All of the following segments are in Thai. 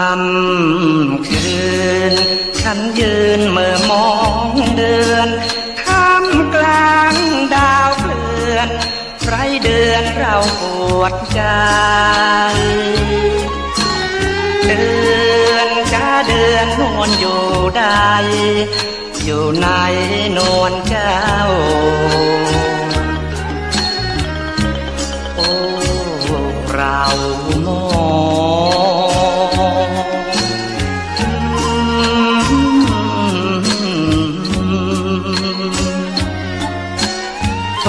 ค่ำคืน ฉันยืนเมื่อมองเดือนท่ามกลางดาวเปลือนไรเดือนเราปวดใจ เดือนจะเดือนนวนอยู่ใด อยู่ในนวลใจ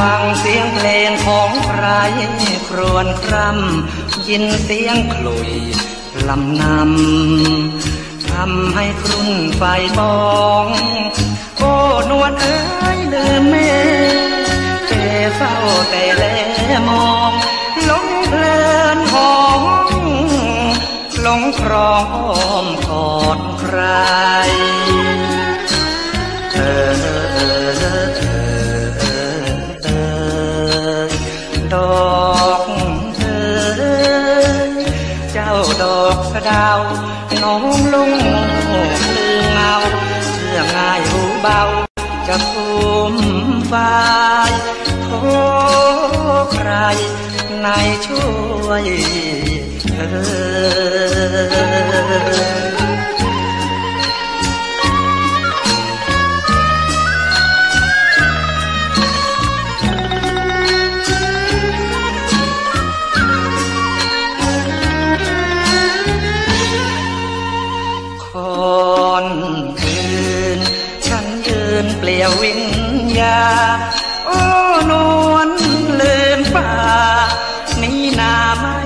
ฟังเสียงเพลงของใครครวนคร่ำยินเสียงขลุยลำนำทำให้ครุ่นไฟบองโอ้นวลเอ้ยลืมแม่แต่เฝ้าแต่แลมองหลงเพลินหองหลงครองอ้อมกอดใคร เจ้าดอกสะดาวน้องลุงลืมเงาเชื่อง่ายหูเบา จะคุมไฟโทใครในช่วยเออ นเปลี่ยววิญญา โอ้นวลลืมป่า นี่นาไม่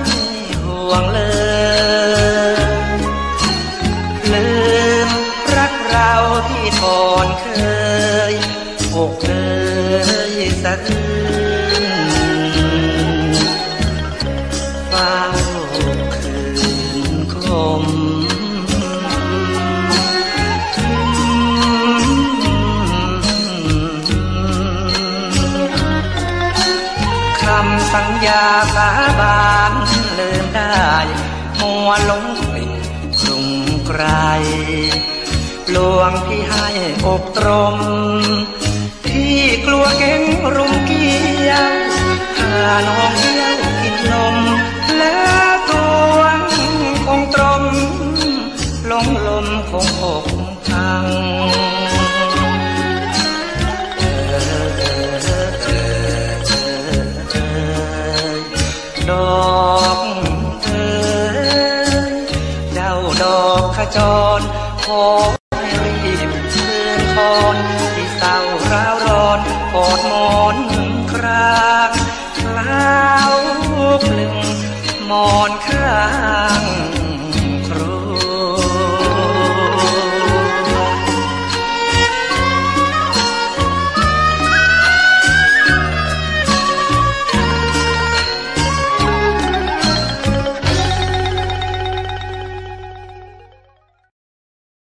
ห่วงเลยลืมรักเราที่ก่อนเคยอกเคยสักคืนเฝ้ สัญญาสาบานลืมได้ มัวหลงกลิ่นกรุงไกรหลวงพี่ให้อบตรม ที่กลัวเก่งรุมเกี้ยวหาน้องเกี้ยว จร ขอให้รีบเชิญคอนที่เศร้าร้าวร้อนกอดหมอนครางคล้าวลึงหมอนคราง